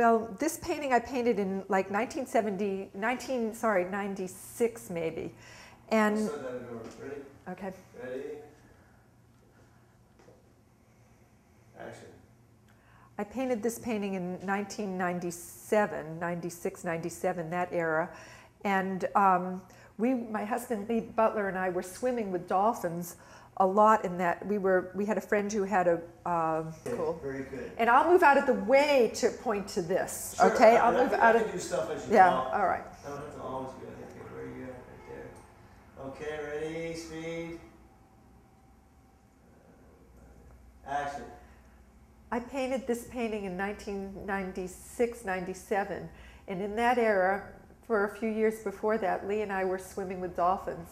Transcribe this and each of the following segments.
Well, this painting I painted in like 1970, 19, sorry, 96 maybe. And, Start that over. Ready? okay. Ready? Action. I painted this painting in 1997, 96, 97, that era. And um, we, my husband Lee Butler and I were swimming with dolphins a lot in that. We were, we had a friend who had a, um, Okay, cool. Very good. And I'll move out of the way to point to this, Sure, okay? I- I'll move out of, can do stuff as you yeah, talk. all right. I don't have to always be, okay, where you at, right there. Okay, ready, speed. Action. I painted this painting in 1996, 97, and in that era, for a few years before that, Lee and I were swimming with dolphins.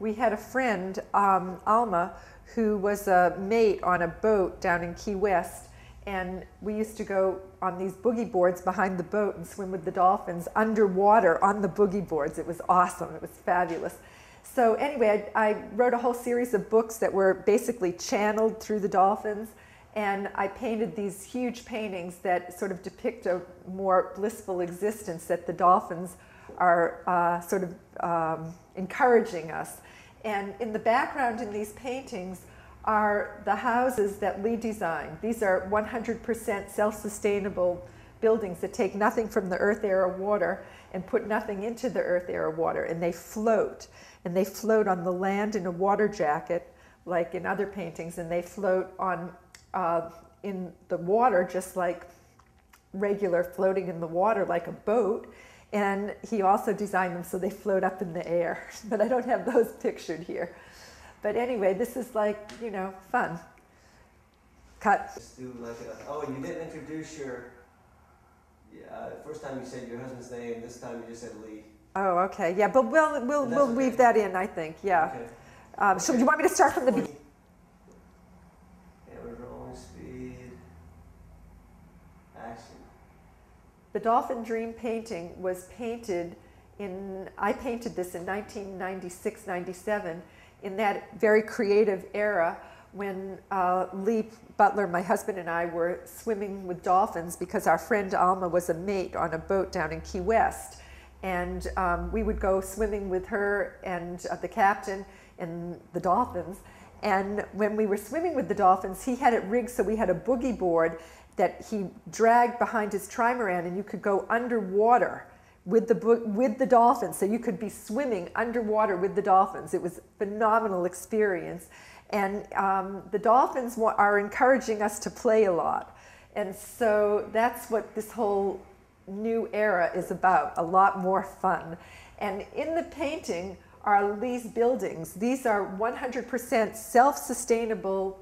We had a friend, um, Alma, who was a mate on a boat down in Key West, and we used to go on these boogie boards behind the boat and swim with the dolphins underwater on the boogie boards. It was awesome. It was fabulous. So anyway, I, I wrote a whole series of books that were basically channeled through the dolphins, and I painted these huge paintings that sort of depict a more blissful existence that the dolphins are uh, sort of um, encouraging us. And in the background in these paintings are the houses that Lee designed. These are 100% self-sustainable buildings that take nothing from the earth, air, or water and put nothing into the earth, air, or water, and they float. And they float on the land in a water jacket, like in other paintings, and they float on uh, in the water just like regular floating in the water, like a boat. And he also designed them so they float up in the air. But I don't have those pictured here. But anyway, this is like, you know, fun. Cut. Like a, oh, you didn't introduce your, yeah, first time you said your husband's name, this time you just said Lee. Oh, okay. Yeah, but we'll, we'll, we'll okay. weave that in, I think. Yeah. Okay. Um, so, do you want me to start from the beginning? The Dolphin Dream painting was painted in, I painted this in 1996 97, in that very creative era when uh, Lee Butler, my husband, and I were swimming with dolphins because our friend Alma was a mate on a boat down in Key West. And um, we would go swimming with her and uh, the captain and the dolphins. And when we were swimming with the dolphins, he had it rigged so we had a boogie board that he dragged behind his trimaran, and you could go underwater with the with the dolphins. So you could be swimming underwater with the dolphins. It was a phenomenal experience, and um, the dolphins are encouraging us to play a lot, and so that's what this whole new era is about. A lot more fun, and in the painting are these buildings. These are 100% self-sustainable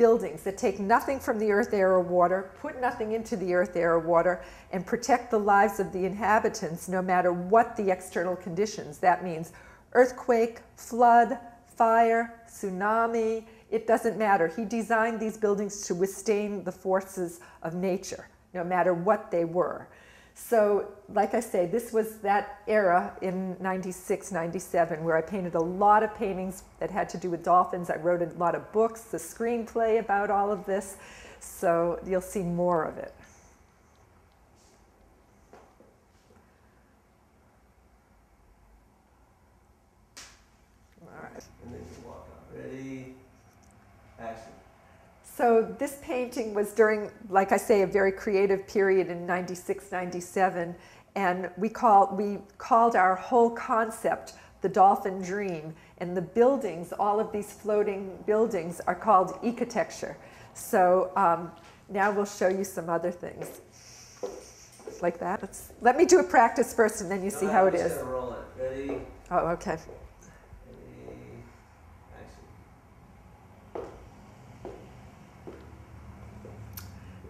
buildings that take nothing from the earth, air, or water, put nothing into the earth, air, or water, and protect the lives of the inhabitants no matter what the external conditions. That means earthquake, flood, fire, tsunami, it doesn't matter. He designed these buildings to withstand the forces of nature, no matter what they were. So, like I say, this was that era in 96, 97, where I painted a lot of paintings that had to do with dolphins. I wrote a lot of books, the screenplay about all of this. So, you'll see more of it. All right. And then you walk out. Ready? Action. So this painting was during, like I say, a very creative period in 96, 97. And we, call, we called our whole concept the dolphin dream. And the buildings, all of these floating buildings, are called ecotecture. So um, now we'll show you some other things. Like that. Let's, let me do a practice first and then you see how it is. it. Ready? Oh, okay. Ready? Action.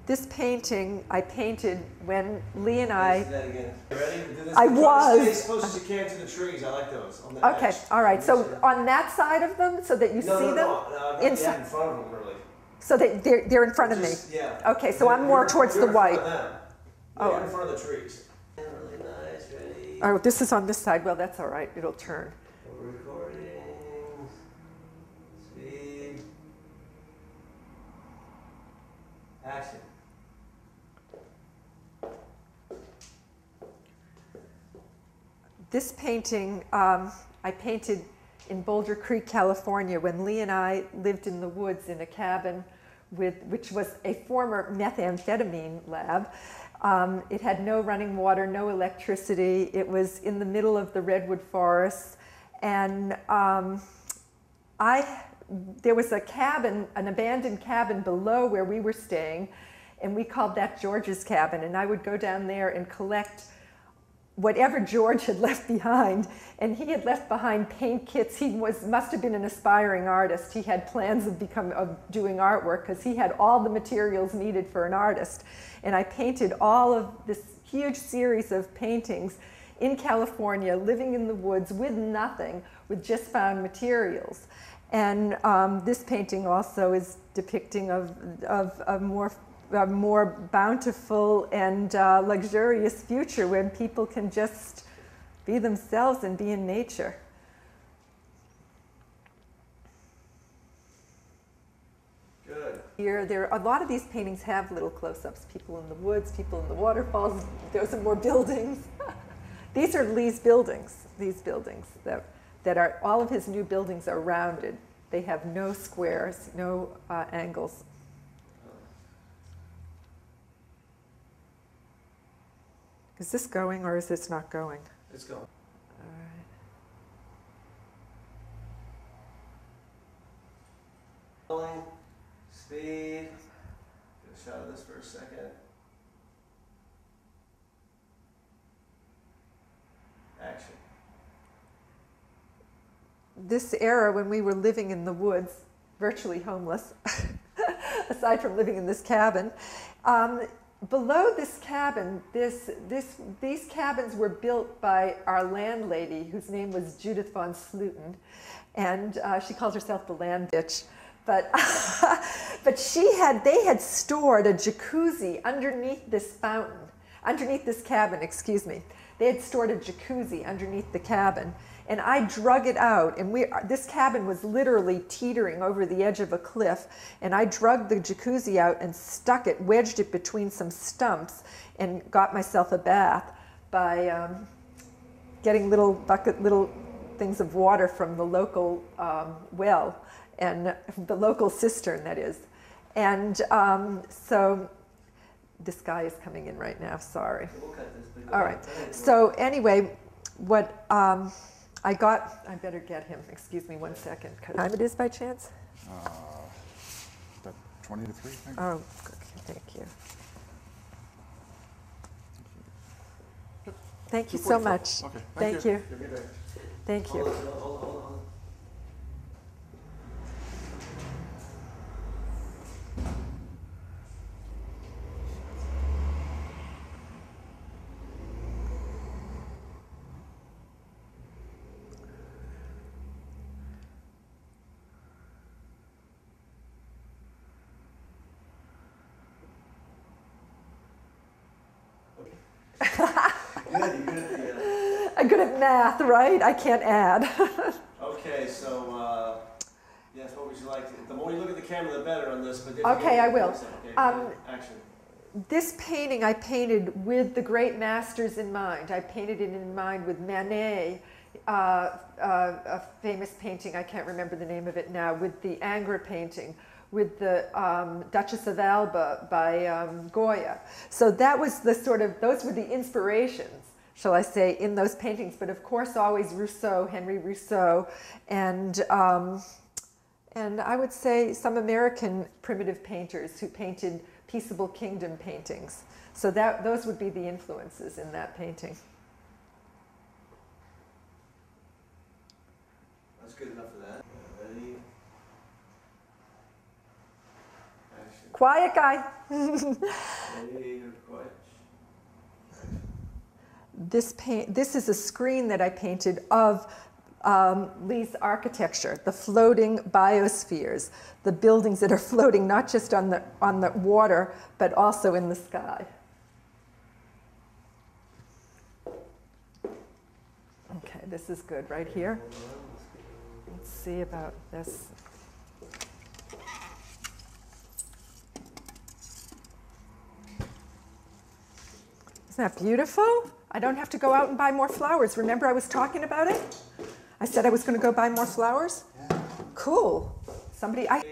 This painting I painted when Lee and Let's I do that again. Ready? Do this. I Try was. Stay as close as you can to the trees. I like those. On the Okay, edge. all right. So Yes, on that side of them, so that you no, see no, them, no, uh, no, no, Inside- yeah, in front of them, really. so that they're, they're in front of me. Yeah. Okay, so You're- I'm more towards the in front of white. Oh. You're in front of the trees. Really nice. Ready? Oh, this is on this side. Well, that's all right. It'll turn. We're recording. Speed. Action. This painting um, I painted in Boulder Creek, California, when Lee and I lived in the woods in a cabin with, which was a former methamphetamine lab. Um, it had no running water, no electricity. It was in the middle of the redwood forest, and um, I there was a cabin, an abandoned cabin below where we were staying, and we called that George's cabin. And I would go down there and collect whatever George had left behind, and he had left behind paint kits. He was must have been an aspiring artist. He had plans of become of doing artwork because he had all the materials needed for an artist. And I painted all of this huge series of paintings in California, living in the woods with nothing, with just found materials. And um, this painting also is depicting of, of a more a more bountiful and uh, luxurious future when people can just be themselves and be in nature. Good. Here, there a lot of these paintings have little close-ups. People in the woods, people in the waterfalls. There's some more buildings. these are Lee's buildings. These buildings that that are all of his new buildings are rounded. They have no squares, no uh, angles. Is this going or is this not going? It's going. All right. Rolling, speed. Get a shot of this for a second. Action. This era when we were living in the woods, virtually homeless, aside from living in this cabin, um, below this cabin, this, this, these cabins were built by our landlady, whose name was Judith von Sluten, and uh, she calls herself the land bitch. But, but she had, they had stored a jacuzzi underneath this fountain, underneath this cabin, excuse me. They had stored a jacuzzi underneath the cabin and I drug it out. And we, this cabin was literally teetering over the edge of a cliff. And I drug the jacuzzi out and stuck it, wedged it between some stumps, and got myself a bath by um, getting little bucket, little things of water from the local um, well and the local cistern, that is. And um, so this guy is coming in right now, sorry. We'll cut this, but go All right. So anyway, what um, I got, I better get him. Excuse me one second. What time it is by chance? Uh, About 20 to 3, I think? Oh, okay, thank you. Thank you so much. Okay, Thank you. You'll be there. Thank you. hold on, hold on, hold on. I'm good at math, right? I can't add. okay, so, uh, yes, what would you like to, the more you look at the camera, the better on this, but. Okay, I will. Okay, Um, action. this painting I painted with the great masters in mind. I painted it in mind with Manet, uh, uh, a famous painting, I can't remember the name of it now, with the Ingres painting, with the um, Duchess of Alba by um, Goya. So that was the sort of, those were the inspirations, shall I say, in those paintings. But of course, always Rousseau, Henry Rousseau, and um, and I would say some American primitive painters who painted peaceable kingdom paintings. So that those would be the influences in that painting. That's good enough for that. Ready? Action. Quiet guy. Ready, quiet. This paint. This is a screen that I painted of. Um, Lee's architecture, the floating biospheres, the buildings that are floating not just on the, on the water, but also in the sky. Okay, this is good right here. Let's see about this. Isn't that beautiful? I don't have to go out and buy more flowers. Remember I was talking about it? I said I was going to go buy more flowers? Cool. Somebody, I,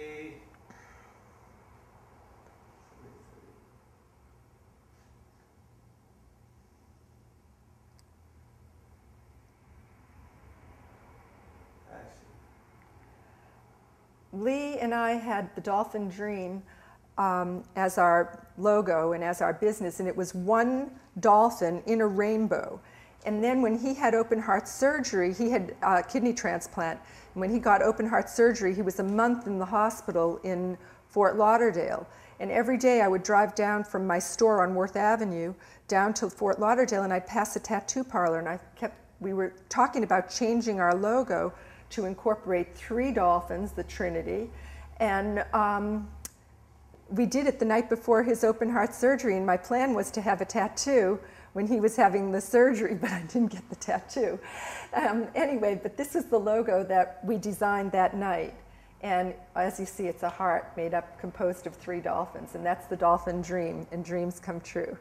Lee and I had the Dolphin Dream um, as our logo and as our business, and it was one dolphin in a rainbow. And then when he had open heart surgery, he had uh, kidney transplant. And when he got open heart surgery, he was a month in the hospital in Fort Lauderdale. And every day I would drive down from my store on Worth Avenue down to Fort Lauderdale, and I'd pass a tattoo parlor, and I kept. We were talking about changing our logo to incorporate three dolphins, the Trinity, and um, we did it the night before his open heart surgery, and my plan was to have a tattoo when he was having the surgery, but I didn't get the tattoo. Um, anyway, but this is the logo that we designed that night. And as you see, it's a heart made up, composed of three dolphins, and that's the dolphin dream, and dreams come true.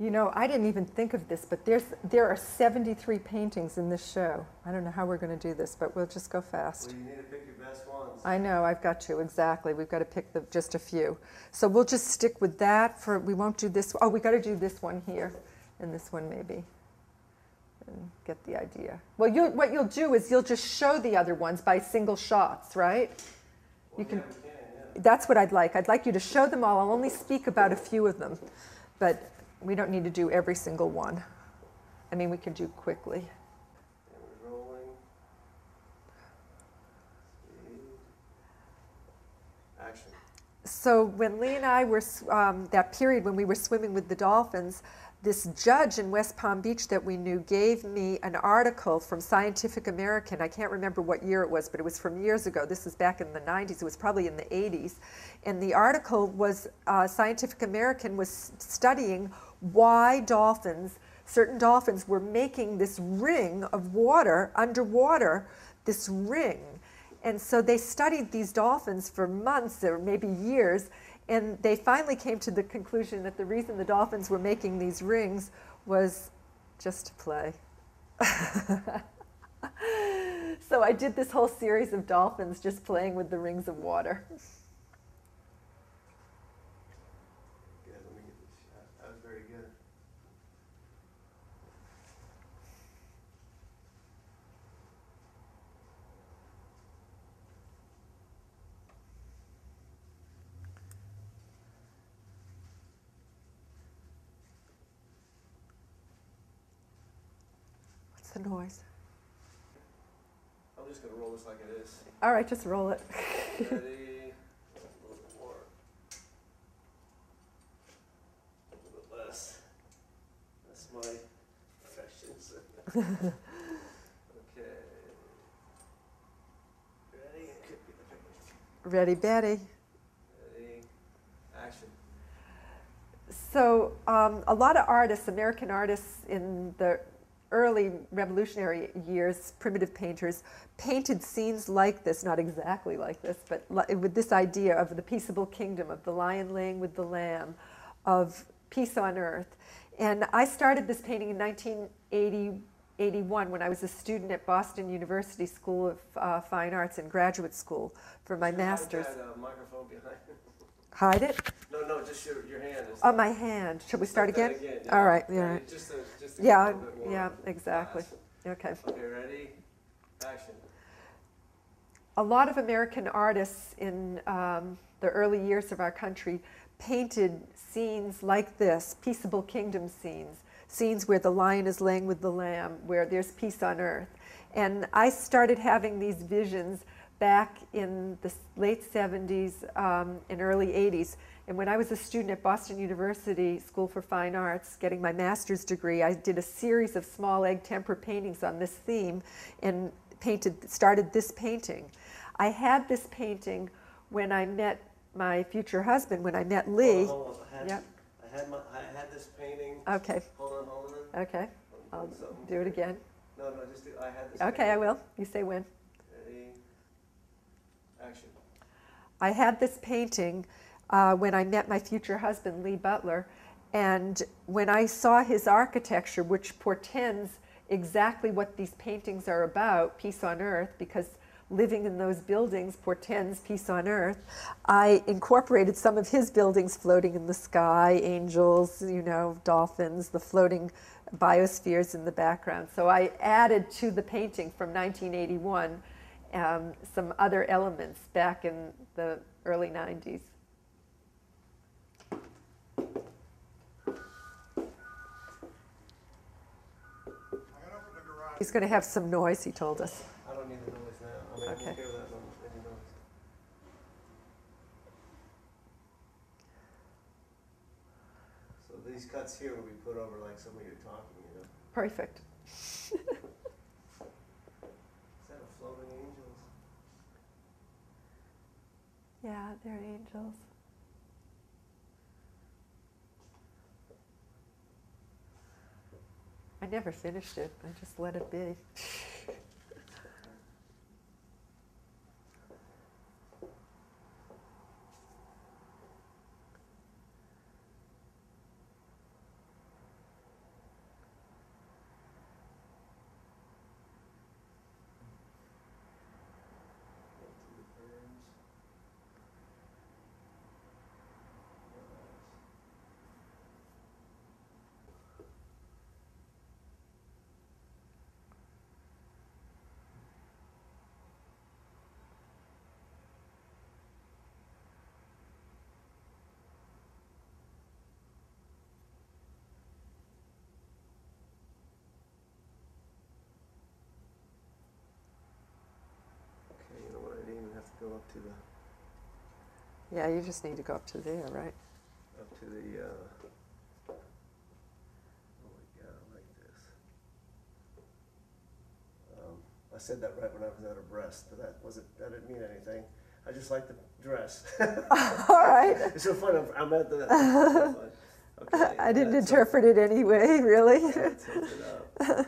You know, I didn't even think of this, but there's, there are 73 paintings in this show. I don't know how we're going to do this, but we'll just go fast. Well, you need to pick your best ones. I know, I've got to, exactly. We've got to pick the, just a few. So we'll just stick with that for, we won't do this, oh, we got to do this one here and this one maybe. And get the idea. Well, you, what you'll do is you'll just show the other ones by single shots, right? You can, Yeah, can, yeah. that's what I'd like. I'd like you to show them all. I'll only speak about a few of them, but we don't need to do every single one. I mean, we can do quickly. So when Lee and I were, um, that period when we were swimming with the dolphins, this judge in West Palm Beach that we knew gave me an article from Scientific American. I can't remember what year it was, but it was from years ago. This was back in the 90s. It was probably in the 80s. And the article was uh, Scientific American was studying why dolphins, certain dolphins, were making this ring of water underwater, this ring. And so they studied these dolphins for months or maybe years, and they finally came to the conclusion that the reason the dolphins were making these rings was just to play. so I did this whole series of dolphins just playing with the rings of water. Good, let me get this shot. That was very good. What's the noise? I'm just gonna roll this like it is. All right, just roll it. Ready? A little bit more. A little bit less. That's my professions. okay. Ready? It could be the picture. Ready, Betty. Ready? Action. So, um, a lot of artists, American artists in the early revolutionary years, primitive painters, painted scenes like this, not exactly like this, but li- with this idea of the peaceable kingdom, of the lion laying with the lamb, of peace on earth. And I started this painting in 1981 when I was a student at Boston University School of uh, Fine Arts in graduate school for my master's. That uh, microphone behind. Hide it? no, no, just your, your hand. On my hand. Should we start that again? yeah. All right, yeah, right. Just to, just Yeah, a more yeah, exactly. Okay. Okay, ready? Action. A lot of American artists in um, the early years of our country painted scenes like this peaceable kingdom scenes, scenes where the lion is laying with the lamb, where there's peace on earth. And I started having these visions back in the late 70s um, and early 80s. And when I was a student at Boston University School for Fine Arts, getting my master's degree, I did a series of small egg temper paintings on this theme and painted, started this painting. I had this painting when I met my future husband, when I met Lee. Hold on, hold on. I had, Yep. I had my, I had this painting. Okay, Hold on, hold on. okay, I'll do it again. No, no, just do, I had this. Okay, I will. You say when. Action. I had this painting uh, when I met my future husband, Lee Butler, and when I saw his architecture, which portends exactly what these paintings are about peace on earth, because living in those buildings portends peace on earth. I incorporated some of his buildings floating in the sky, angels, you know, dolphins, the floating biospheres in the background. So I added to the painting from 1981 um, some other elements back in the early 90s. He's going to have some noise, he told us. I don't need the noise now. I mean, Okay. okay with that, no, any noise. So these cuts here will be put over like some of your talking, you know? Perfect. Is that a floating angels? They're angels. I never finished it. I just let it be. go up to the, Yeah, you just need to go up to there, right? up to the, uh, oh my god, I like this. Um, I said that right when I was out of breath, but that wasn't, that didn't mean anything. I just like the dress. All right. It's so fun, I'm, I'm at the, so. Okay. I didn't interpret it anyway, really. Yeah, it up.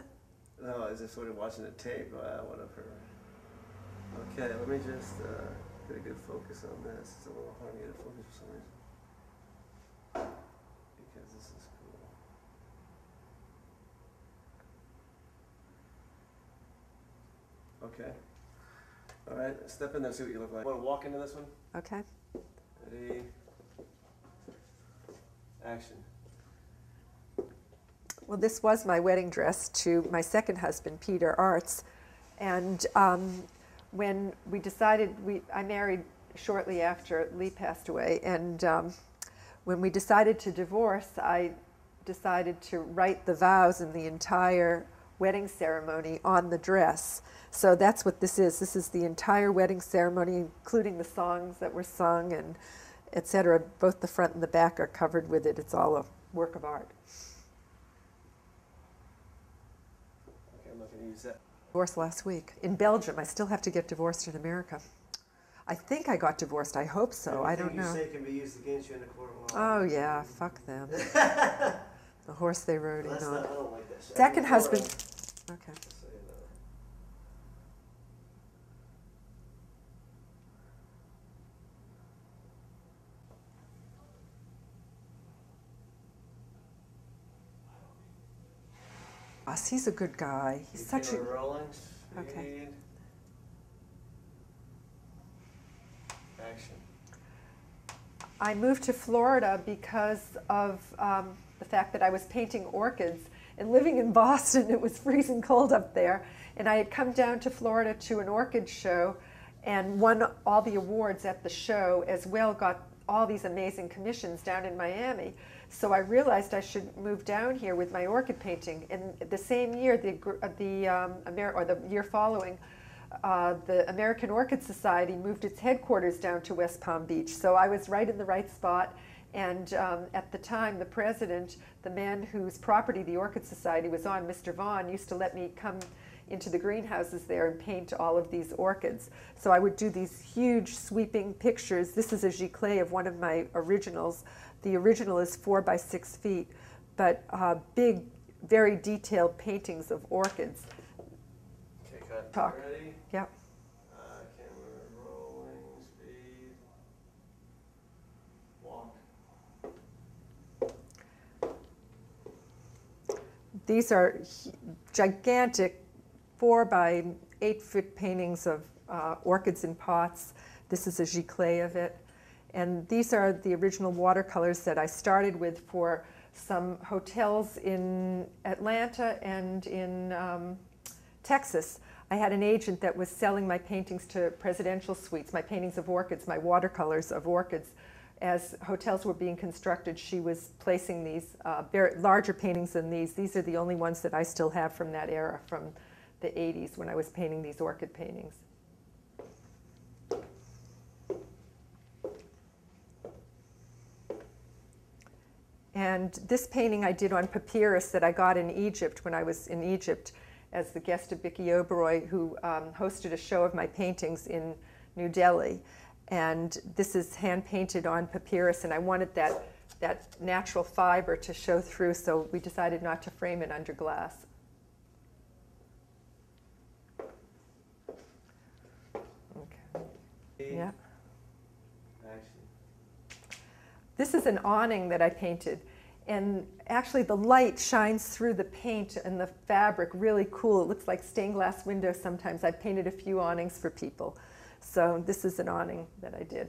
No, I was just sort of watching the tape, uh, one of her. Okay, let me just, uh, get a good focus on this, it's a little hard to get a focus for some reason. Because this is cool. Okay. All right, step in there, see what you look like. Want to walk into this one? Okay. Ready? Action. Well, this was my wedding dress to my second husband, Peter Arts. And um, when we decided, we, I married shortly after Lee passed away. And um, when we decided to divorce, I decided to write the vows and the entire wedding ceremony on the dress. So that's what this is. This is the entire wedding ceremony, including the songs that were sung and et cetera. Both the front and the back are covered with it. It's all a work of art. Okay, I'm not going to use that. Divorced last week in Belgium. I still have to get divorced in America. I think I got divorced. I hope so. I don't Everything know. you say can be used against you in a court of law. Oh yeah, fuck them. the horse they rode in on. not, I don't like that. Second husband. Okay. just so you know. Us, he's a good guy. He's such a. it rolling? Okay. Action. I moved to Florida because of um, the fact that I was painting orchids and living in Boston. It was freezing cold up there, and I had come down to Florida to an orchid show, and won all the awards at the show as well. Got all these amazing commissions down in Miami. So I realized I should move down here with my orchid painting. And the same year, the uh, the um, Amer- or the year following, uh, the American Orchid Society moved its headquarters down to West Palm Beach. So I was right in the right spot. And um, at the time, the president, the man whose property the Orchid Society was on, Mr. Vaughn, used to let me come into the greenhouses there and paint all of these orchids. So I would do these huge sweeping pictures. This is a giclée of one of my originals. The original is four by six feet, but uh, big, very detailed paintings of orchids Talk. Ready? Yep. Uh, camera rolling, speed. Walk. These are gigantic four by eight foot paintings of uh, orchids in pots. This is a giclée of it. And these are the original watercolors that I started with for some hotels in Atlanta and in um, Texas. I had an agent that was selling my paintings to presidential suites, my paintings of orchids, my watercolors of orchids. As hotels were being constructed, she was placing these uh, larger paintings than these. These are the only ones that I still have from that era, from the 80s when I was painting these orchid paintings. And this painting I did on papyrus that I got in Egypt when I was in Egypt as the guest of Vicky Oberoi, who um, hosted a show of my paintings in New Delhi. And this is hand painted on papyrus, and I wanted that, that natural fiber to show through, so we decided not to frame it under glass. Okay. Yeah. Action. This is an awning that I painted. And actually, the light shines through the paint and the fabric really cool. It looks like stained glass windows sometimes. I've painted a few awnings for people. So, this is an awning that I did.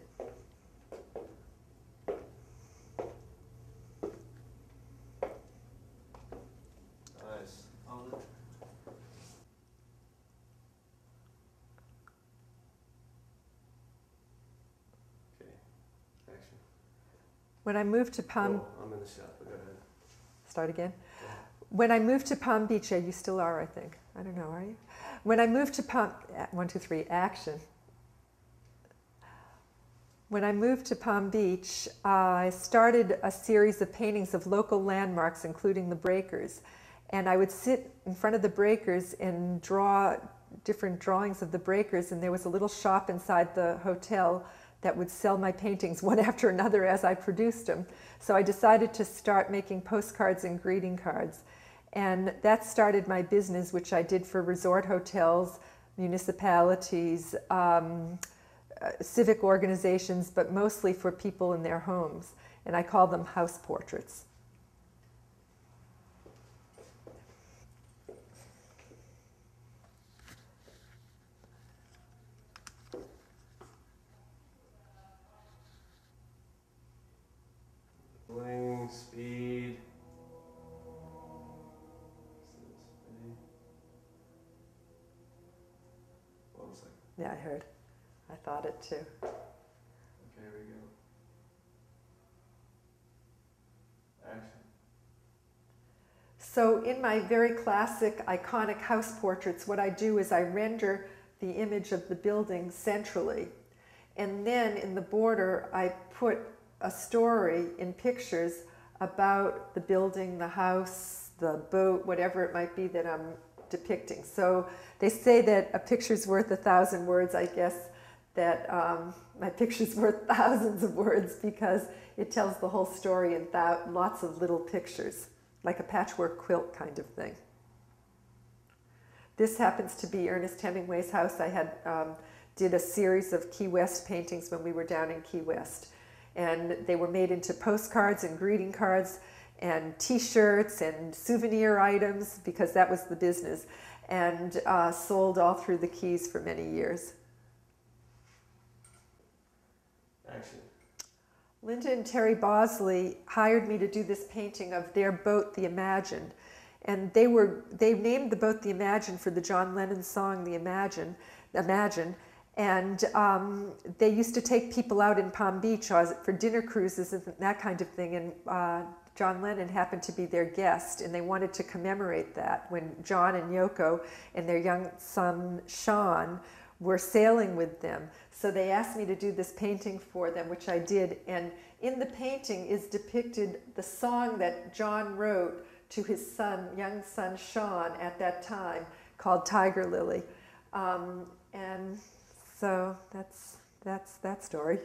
Nice. Hold it. Okay. Action. When I moved to Palm, Oh, I'm in the but go ahead. start again. When I moved to Palm Beach, yeah, you still are, I think. I don't know, are you? When I moved to Palm, uh, one, two, three, action. When I moved to Palm Beach, I started a series of paintings of local landmarks, including the breakers. And I would sit in front of the breakers and draw different drawings of the breakers. And there was a little shop inside the hotel that would sell my paintings one after another as I produced them. So I decided to start making postcards and greeting cards. And that started my business, which I did for resort hotels, municipalities, um, uh, civic organizations, but mostly for people in their homes. And I call them house portraits. Speed. Speed. One second. Yeah, I heard. I thought it too. Okay, here we go. Action. So, in my very classic, iconic house portraits, what I do is I render the image of the building centrally. And then in the border, I put a story in pictures about the building, the house, the boat, whatever it might be that I'm depicting. So, they say that a picture's worth a thousand words. I guess that um, my picture's worth thousands of words because it tells the whole story in thou- lots of little pictures like a patchwork quilt kind of thing. This happens to be Ernest Hemingway's house. I had um, did a series of Key West paintings when we were down in Key West, and they were made into postcards and greeting cards and T-shirts and souvenir items because that was the business, and uh, sold all through the Keys for many years. Action. Linda and Terry Bosley hired me to do this painting of their boat, the Imagine. And they were they named the boat the Imagine for the John Lennon song The Imagine, Imagine. And um, they used to take people out in Palm Beach uh, for dinner cruises and that kind of thing. And uh, John Lennon happened to be their guest, and they wanted to commemorate that when John and Yoko and their young son Sean were sailing with them. So they asked me to do this painting for them, which I did. And in the painting is depicted the song that John wrote to his son, young son Sean, at that time, called Tiger Lily. Um, and so that's that's that story.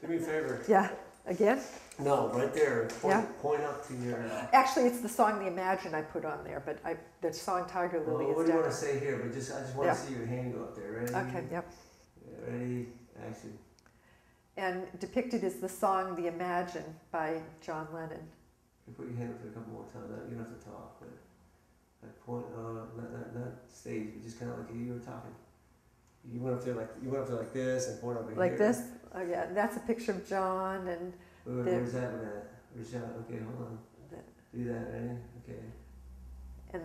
Do me a favor. Yeah. Again? No, right there. Point, Yeah. point up to your. Actually, it's the song The Imagine I put on there, but I, the song Tiger Well, Lily what is do you want to say here? But just I just want Yeah. to see your hand go up there. Ready? Okay, yep. Ready? Action. And depicted is the song The Imagine by John Lennon. You put your hand up there a couple more times. You don't have to talk, but like point, uh, not, not, not stage, but just kind of like you were talking. You went up there like you went up there like this and point over Like here. this? Oh, yeah, that's a picture of John and wait, there. where's that one at? Where's that? Okay, hold on. Do that, ready? Okay. And,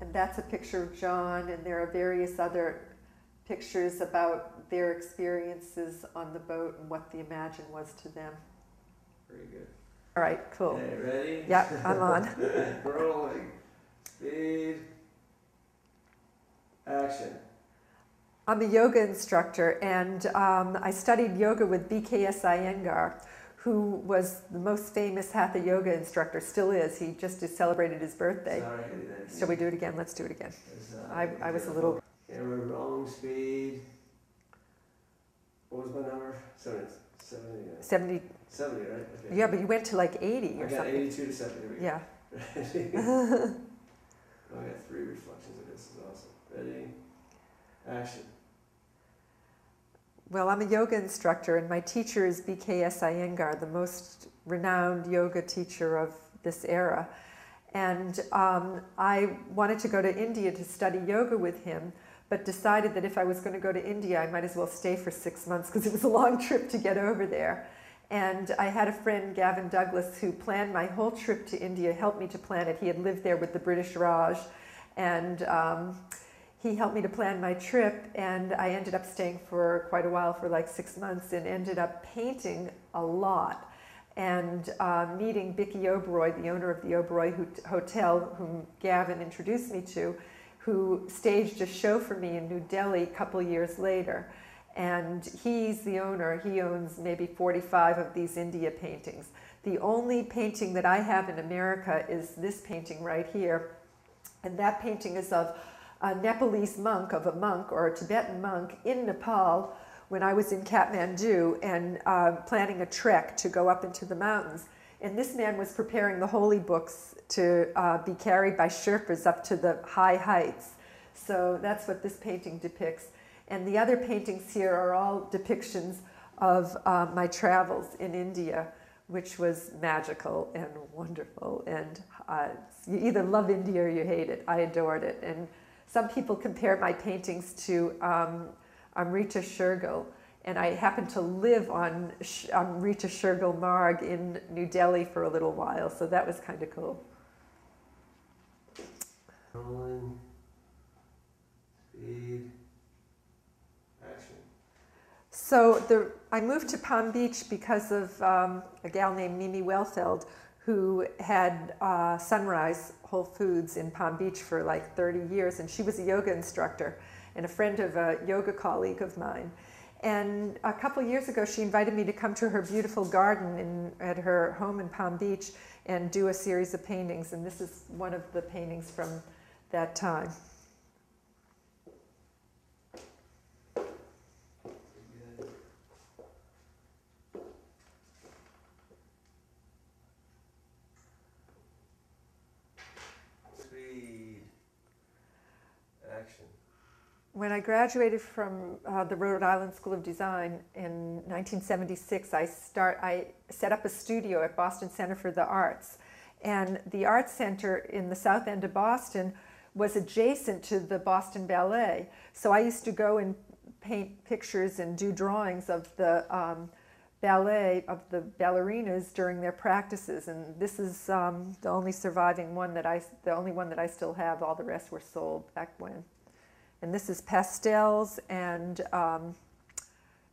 and that's a picture of John, and there are various other pictures about their experiences on the boat and what the Imagine was to them. Very good. All right, cool. Okay, ready? Yep, I'm on. Rolling. Speed. Action. I'm a yoga instructor, and um, I studied yoga with BKS Iyengar, who was the most famous Hatha yoga instructor, still is. He just celebrated his birthday. Sorry, I did that. Shall we do it again? Let's do it again. Uh, I, I was a little, we're rolling speed. What was my number? Seventy. Seventy. uh, 70, 70, right? Okay. yeah, but you went to like 80 or I got something. 82 to 70. Here we go. Yeah. Ready? I got three reflections of this. Is awesome. Ready? Action. Well, I'm a yoga instructor, and my teacher is BKS Iyengar, the most renowned yoga teacher of this era. And um, I wanted to go to India to study yoga with him, but decided that if I was going to go to India, I might as well stay for six months because it was a long trip to get over there. And I had a friend, Gavin Douglas, who planned my whole trip to India, helped me to plan it. He had lived there with the British Raj, and um, he helped me to plan my trip. And I ended up staying for quite a while, for like six months, and ended up painting a lot. And uh, meeting Biki Oberoi, the owner of the Oberoi Hotel, whom Gavin introduced me to, who staged a show for me in New Delhi a couple years later. And he's the owner, he owns maybe 45 of these India paintings. The only painting that I have in America is this painting right here. And that painting is of a Nepalese monk, of a monk or a Tibetan monk in Nepal when I was in Kathmandu and uh, planning a trek to go up into the mountains. And this man was preparing the holy books to uh, be carried by Sherpas up to the high heights. So that's what this painting depicts. And the other paintings here are all depictions of uh, my travels in India, which was magical and wonderful. And uh, you either love India or you hate it. I adored it. And some people compare my paintings to um, Amrita Shergill. And I happened to live on Amrita Shergill Marg in New Delhi for a little while, so that was kind of cool. Rolling. Speed. Action. So the, I moved to Palm Beach because of um, a gal named Mimi Wellfeld who had uh, Sunrise Whole Foods in Palm Beach for like 30 years, and she was a yoga instructor and a friend of a yoga colleague of mine. And a couple years ago, she invited me to come to her beautiful garden in, at her home in Palm Beach and do a series of paintings. And this is one of the paintings from that time. When I graduated from uh, the Rhode Island School of Design in 1976, I start I set up a studio at Boston Center for the Arts, and the Arts Center in the South End of Boston was adjacent to the Boston Ballet. So I used to go and paint pictures and do drawings of the um, ballet of the ballerinas during their practices, and this is um, the only surviving one that I the only one that I still have. All the rest were sold back when. And this is pastels and um,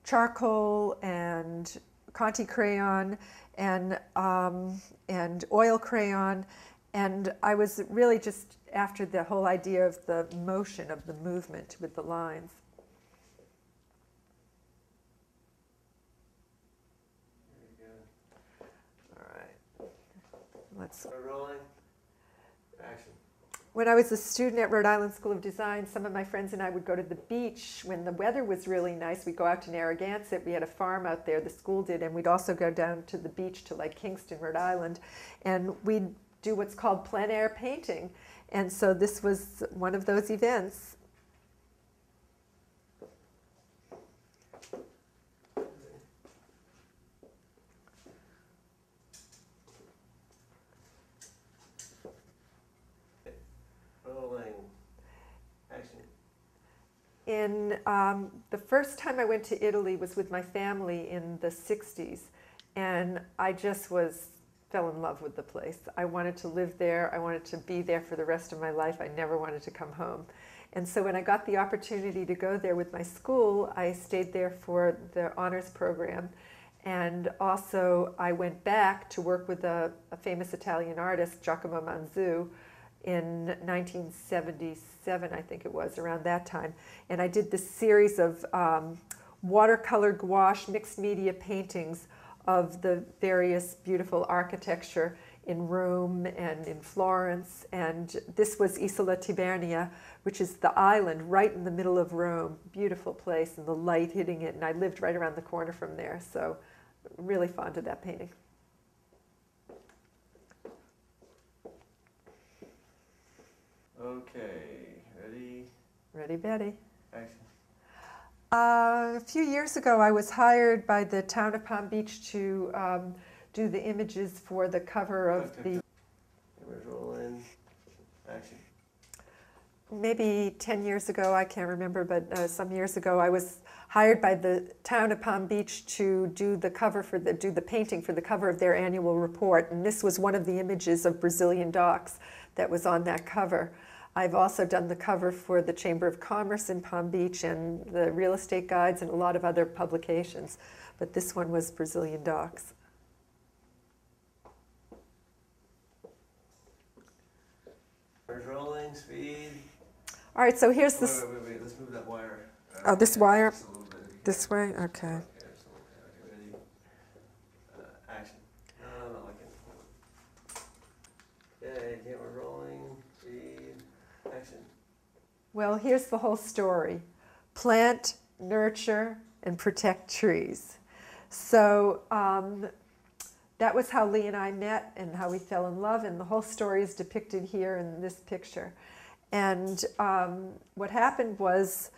charcoal and Conté crayon and, um, and oil crayon. And I was really just after the whole idea of the motion of the movement with the lines. All right. Let's Start rolling. When I was a student at Rhode Island School of Design, some of my friends and I would go to the beach when the weather was really nice. We'd go out to Narragansett. We had a farm out there, the school did, and we'd also go down to the beach to like Kingston, Rhode Island, and we'd do what's called plein air painting. And so this was one of those events. Rolling. Action. In um, the first time I went to Italy was with my family in the 60s, and I just was fell in love with the place. I wanted to live there. I wanted to be there for the rest of my life. I never wanted to come home. And so when I got the opportunity to go there with my school, I stayed there for the honors program. And also, I went back to work with a, a famous Italian artist, Giacomo Manzu, in 1977, I think it was, around that time. And I did this series of um, watercolor gouache mixed media paintings of the various beautiful architecture in Rome and in Florence. And this was Isola Tiberina, which is the island right in the middle of Rome. Beautiful place, and the light hitting it. And I lived right around the corner from there, so really fond of that painting. Okay, ready? Betty? Action. Uh, a few years ago, I was hired by the town of Palm Beach to um, do the images for the cover of Okay. the, Cameras rolling. Action. maybe 10 years ago, I can't remember, but uh, some years ago, I was hired by the town of Palm Beach to do the cover for the, do the painting for the cover of their annual report. And this was one of the images of Brazilian docks that was on that cover. I've also done the cover for the Chamber of Commerce in Palm Beach and the real estate guides and a lot of other publications. But this one was Brazilian docks. Cameras rolling. Speed. All right, so here's this, wait, wait, wait. Let's move that wire. Uh, Oh, this wire? just a little bit if you this way, okay, ready? Uh, action. No, not looking. Okay, camera rolling. Speed. Action. Well, here's the whole story plant, nurture, and protect trees. So um, that was how Lee and I met and how we fell in love, and the whole story is depicted here in this picture. And um, what happened was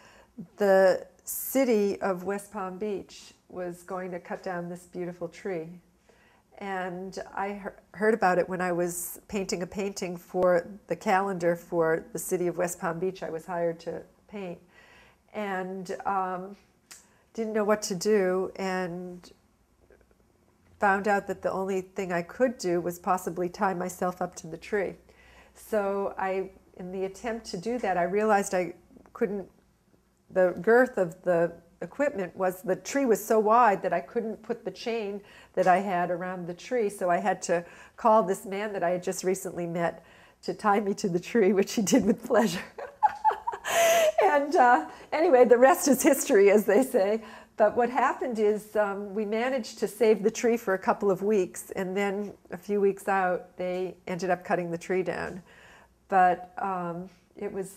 the city of West Palm Beach was going to cut down this beautiful tree. And I heard about it when I was painting a painting for the calendar for the city of West Palm Beach. I was hired to paint and um, didn't know what to do and found out that the only thing I could do was possibly tie myself up to the tree. So I, in the attempt to do that, I realized I couldn't, the girth of the equipment was, the tree was so wide that I couldn't put the chain that I had around the tree. So I had to call this man that I had just recently met to tie me to the tree, which he did with pleasure. and uh, anyway, the rest is history, as they say. But what happened is um, we managed to save the tree for a couple of weeks, and then a few weeks out, they ended up cutting the tree down. But um, it was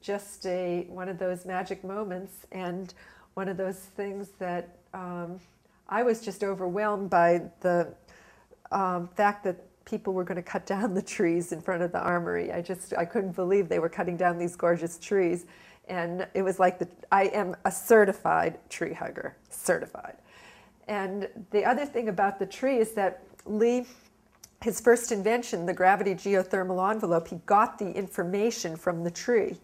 just a one of those magic moments, and one of those things that um, I was just overwhelmed by the um, fact that people were going to cut down the trees in front of the armory. I just I couldn't believe they were cutting down these gorgeous trees, and it was like the I am a certified tree hugger, certified. And the other thing about the tree is that Lee, his first invention, the gravity geothermal envelope, he got the information from the tree.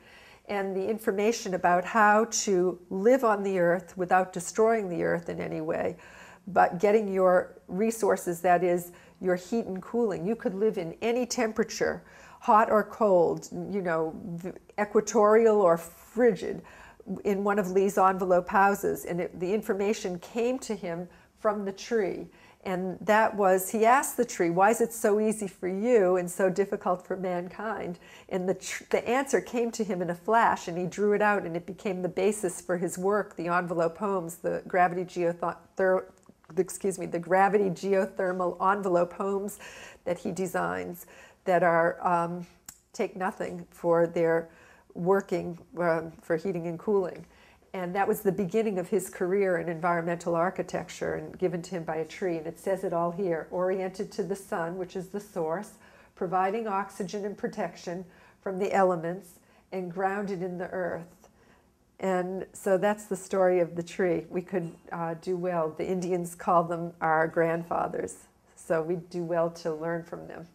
And the information about how to live on the earth without destroying the earth in any way, but getting your resources, that is, your heat and cooling. You could live in any temperature, hot or cold, you know, equatorial or frigid, in one of Lee's envelope houses. And it, the information came to him from the tree. And that was, he asked the tree, why is it so easy for you and so difficult for mankind? And the, the answer came to him in a flash, and he drew it out, and it became the basis for his work, the envelope homes, the gravity geothermal excuse me, the gravity geothermal envelope homes that he designs that are um, take nothing for their working um, for heating and cooling. And that was the beginning of his career in environmental architecture and given to him by a tree. And it says it all here oriented to the sun, which is the source, providing oxygen and protection from the elements, and grounded in the earth. And so that's the story of the tree. We could uh, do well. The Indians called them our grandfathers. So we do well to learn from them.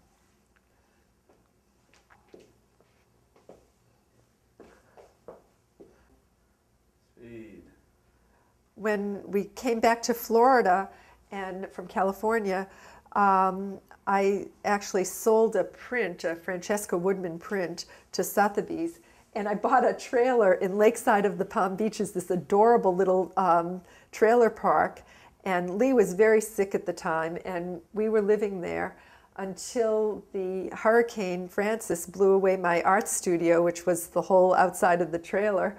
When we came back to Florida and from California, um, I actually sold a print, a Francesca Woodman print, to Sotheby's. And I bought a trailer in Lakeside of the Palm Beaches, this adorable little um, trailer park. And Lee was very sick at the time, and we were living there until the Hurricane Frances blew away my art studio, which was the whole outside of the trailer.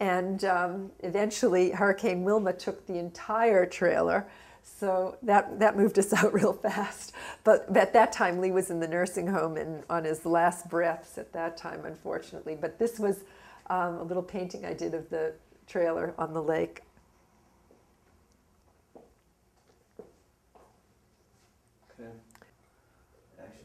And um, eventually, Hurricane Wilma took the entire trailer. So that, that moved us out real fast. But at that time, Lee was in the nursing home and on his last breaths at that time, unfortunately. But this was um, a little painting I did of the trailer on the lake. Okay. Action.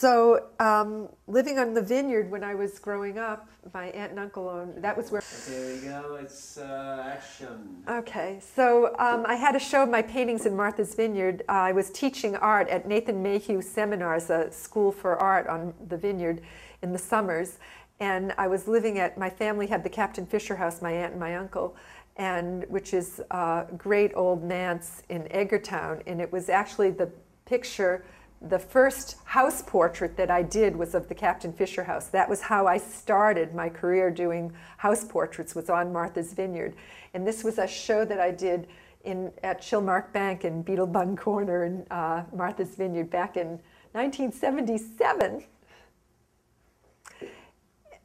So, um, living on the vineyard when I was growing up, my aunt and uncle owned, that was where. There you go. It's uh, action. Okay, so um, I had a show of my paintings in Martha's Vineyard. Uh, I was teaching art at Nathan Mayhew Seminars, a school for art on the vineyard in the summers. And I was living at, my family had the Captain Fisher House, my aunt and my uncle, and which is a great old manse in Edgartown. And it was actually the picture the first house portrait that I did was of the Captain Fisher house. That was how I started my career doing house portraits was on Martha's Vineyard. And this was a show that I did in, at Chilmark Bank in Beetlebung Corner in uh, Martha's Vineyard back in 1977.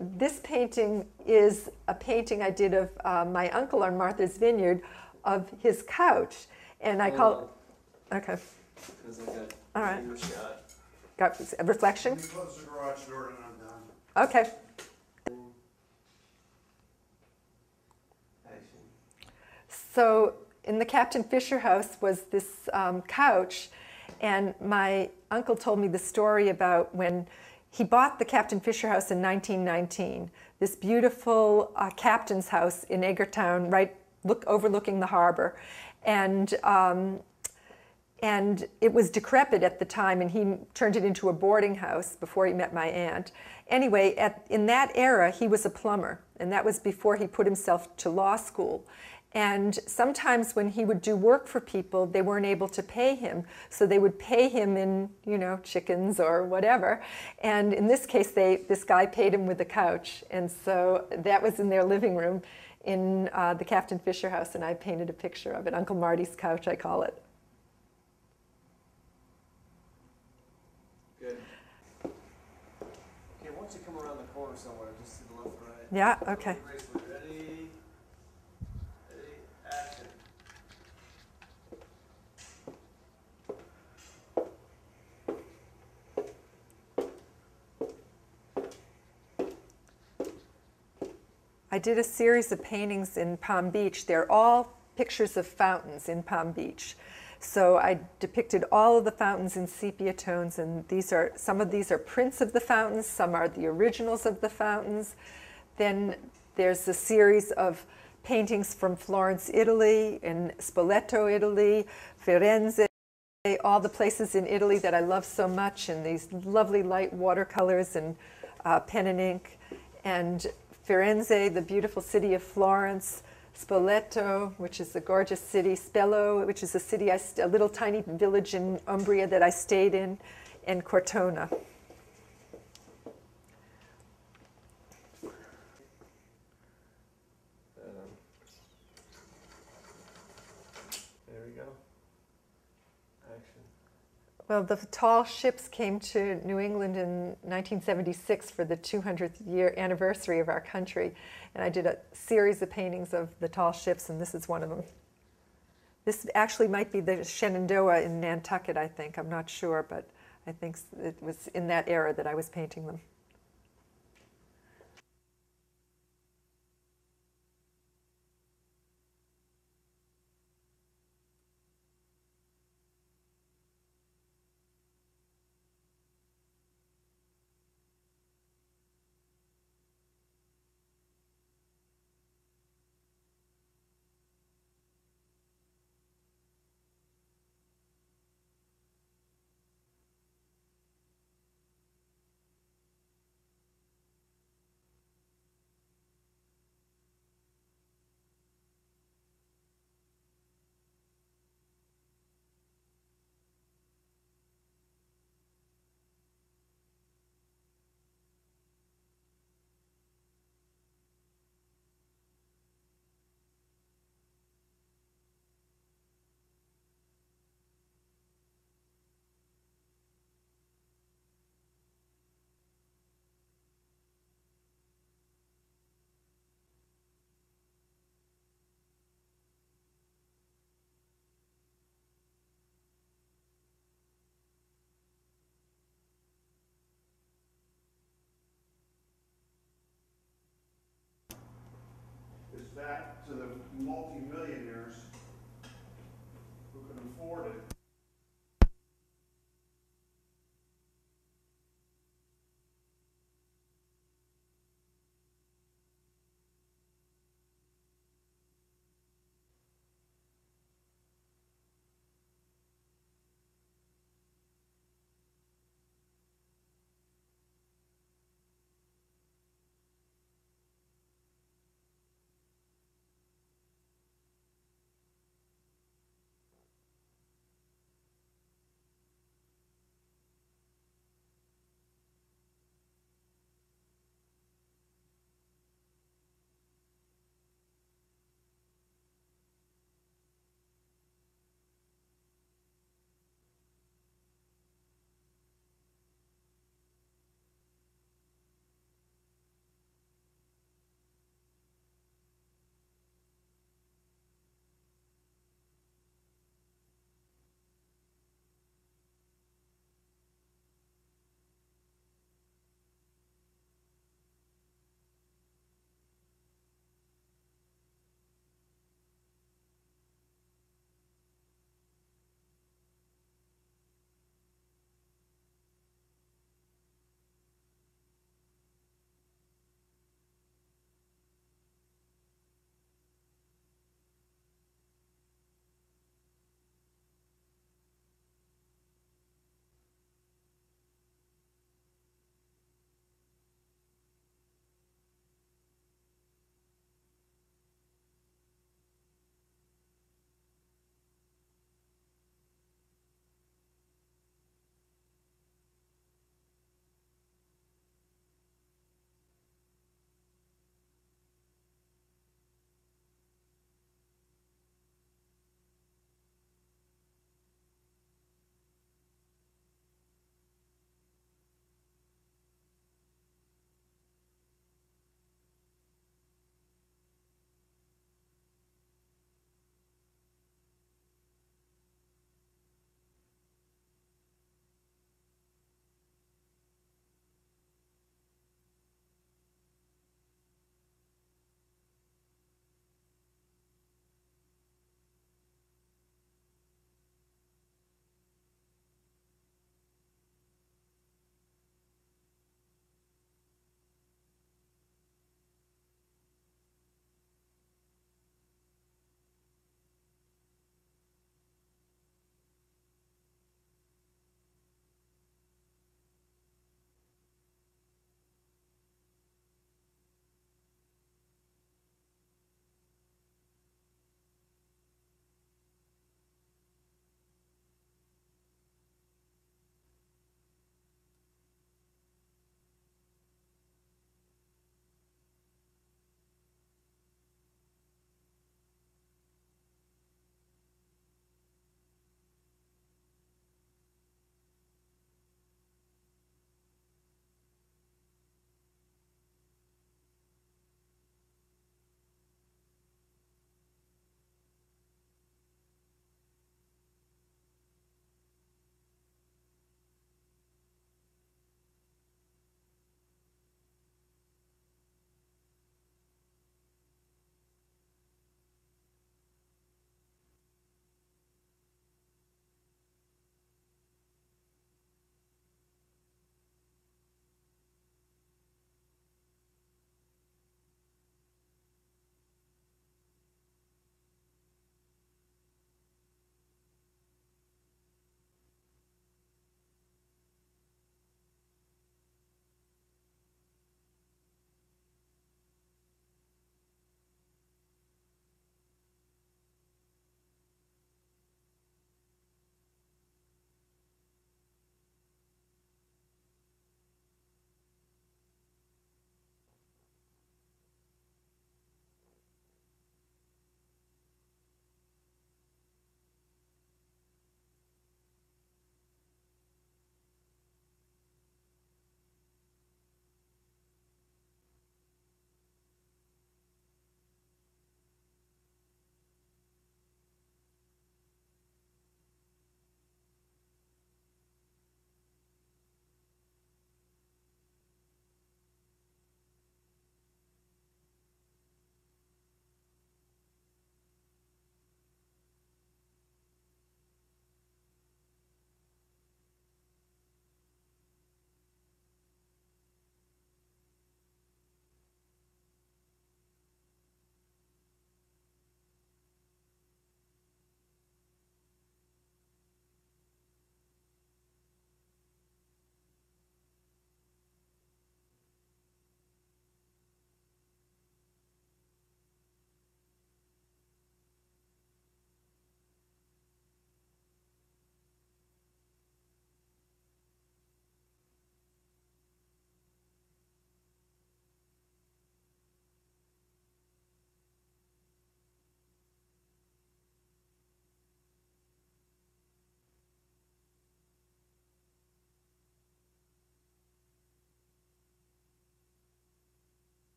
This painting is a painting I did of uh, my uncle on Martha's Vineyard of his couch. And I Hold call, okay, Because I got All right. got a reflection? Close the garage door and I'm done? Okay. So in the Captain Fisher house was this um, couch, and my uncle told me the story about when he bought the Captain Fisher house in 1919. This beautiful uh, captain's house in Edgartown, right look overlooking the harbor, and um, and it was decrepit at the time and he turned it into a boarding house before he met my aunt. Anyway at, in that era he was a plumber and that was before he put himself to law school. And sometimes when he would do work for people they weren't able to pay him. So they would pay him in you know chickens or whatever. And in this case they this guy paid him with a couch. And so that was in their living room in uh, the captain fisher house and i painted a picture of it uncle marty's couch i call it Good. Okay, once you come around the corner somewhere, just to the left or right. Yeah, okay. I did a series of paintings in Palm Beach. They're all pictures of fountains in Palm Beach. So I depicted all of the fountains in sepia tones, and these are some of these are prints of the fountains, some are the originals of the fountains. Then there's a series of paintings from Florence, Italy, in Spoleto, Italy, Firenze, all the places in Italy that I love so much, and these lovely light watercolors and uh, pen and ink, and Firenze, the beautiful city of Florence, Spoleto, which is a gorgeous city, Spello, which is a city, a little tiny village in Umbria that I stayed in, and Cortona. Um, there we go. Action. Well, the tall ships came to New England in 1976 for the 200th year anniversary of our country, and I did a series of paintings of the tall ships, and this is one of them. This actually might be the Shenandoah in Nantucket, I think. I'm not sure, but I think it was in that era that I was painting them.